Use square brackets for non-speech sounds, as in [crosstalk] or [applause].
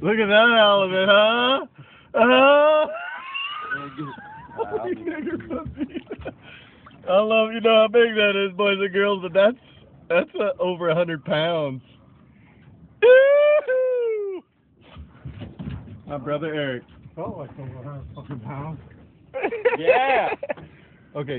Look at that elephant, huh? Uh, you. [laughs] I love you know how big that is, boys and girls, but that's that's uh, over a hundred pounds. My brother Eric. Felt like over a hundred fucking pounds. Yeah. [laughs] Okay.